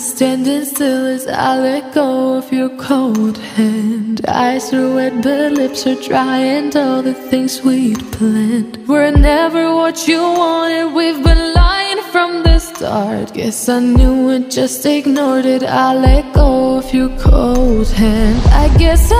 standing still as I let go of your cold hand. Eyes are wet, but lips are dry, and all the things we'd planned were never what you wanted. We've been lying from the start. Guess I knew it, just ignored it. I let go of your cold hand. I guess I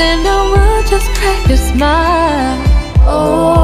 then I will just crack a smile. Oh.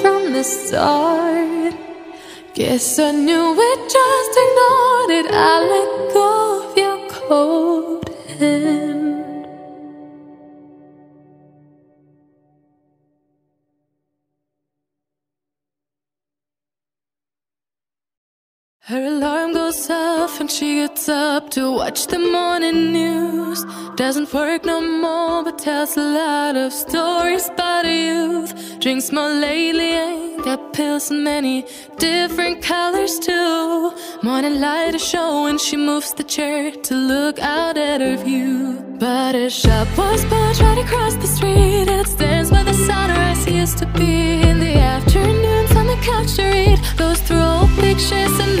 From the start. Guess I knew it, just ignored it. I herself and she gets up to watch the morning news. Doesn't work no more, but tells a lot of stories about her youth. Drinks more lately, ain't got pills in many different colors too. Morning light is showing, she moves the chair to look out at her view. But a shop was built right across the street, it stands where the sunrise used to be. In the afternoons on the couch to read, goes through old pictures and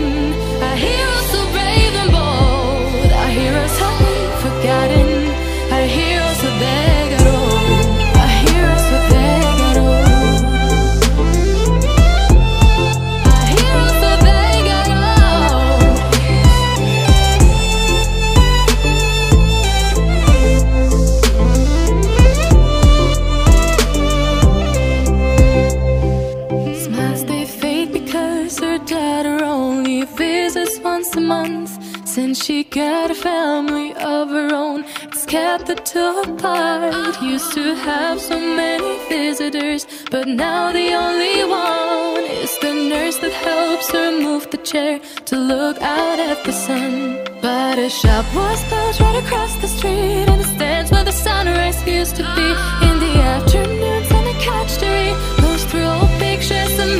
Daughter only visits once a month. Since she got a family of her own, it's kept the two apart. Used to have so many visitors, but now the only one is the nurse that helps her move the chair to look out at the sun. But a shop was built right across the street, and it stands where the sunrise used to be in the afternoons on the couch to read through old pictures and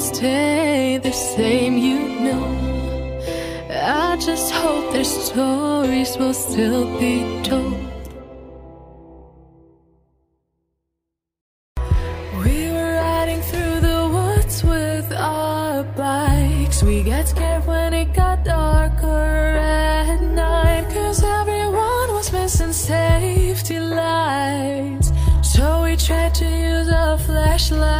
Stay the same, you know. I just hope their stories will still be told. We were riding through the woods with our bikes. We got scared when it got darker at night. Cause everyone was missing safety lights. So we tried to use a flashlight